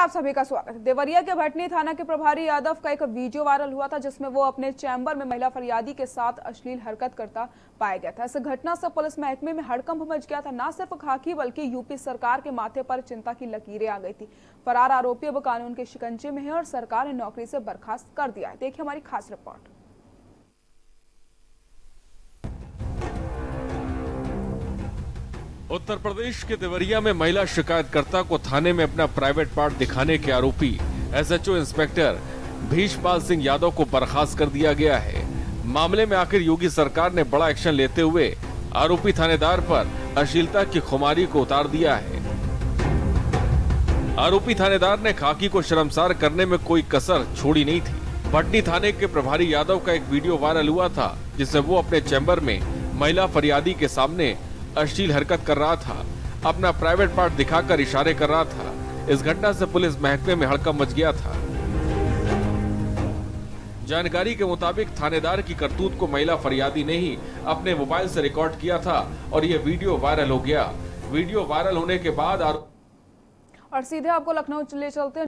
आप सभी का स्वागत है। देवरिया के भटनी थाना के प्रभारी यादव का एक वीडियो वायरल हुआ था, जिसमें वो अपने चैम्बर में महिला फरियादी के साथ अश्लील हरकत करता पाया गया था। इस घटना से पुलिस महकमे में हड़कंप मच गया था। न सिर्फ़ खाकी, बल्कि यूपी सरकार के माथे पर चिंता की लकीरें आ गई थी। फरार आरोपी अब कानून के शिकंजे में है और सरकार ने नौकरी से बर्खास्त कर दिया है। देखिए हमारी खास रिपोर्ट। उत्तर प्रदेश के देवरिया में महिला शिकायतकर्ता को थाने में अपना प्राइवेट पार्ट दिखाने के आरोपी एसएचओ इंस्पेक्टर भीषपाल सिंह यादव को बर्खास्त कर दिया गया है। मामले में आखिर योगी सरकार ने बड़ा एक्शन लेते हुए आरोपी थानेदार पर अश्लीलता की खुमारी को उतार दिया है। आरोपी थानेदार ने खाकी को शर्मसार करने में कोई कसर छोड़ी नहीं थी। भटनी थाने के प्रभारी यादव का एक वीडियो वायरल हुआ था जिसमें वो अपने चैम्बर में महिला फरियादी के सामने अश्लील हरकत कर रहा था। अपना प्राइवेट पार्ट दिखाकर इशारे कर रहा था। इस घटना से पुलिस महकमे में हड़कम मच गया था। जानकारी के मुताबिक थानेदार की करतूत को महिला फरियादी ने ही अपने मोबाइल से रिकॉर्ड किया था और ये वीडियो वायरल हो गया। वीडियो वायरल होने के बाद और सीधे आपको लखनऊ ले चलते हैं।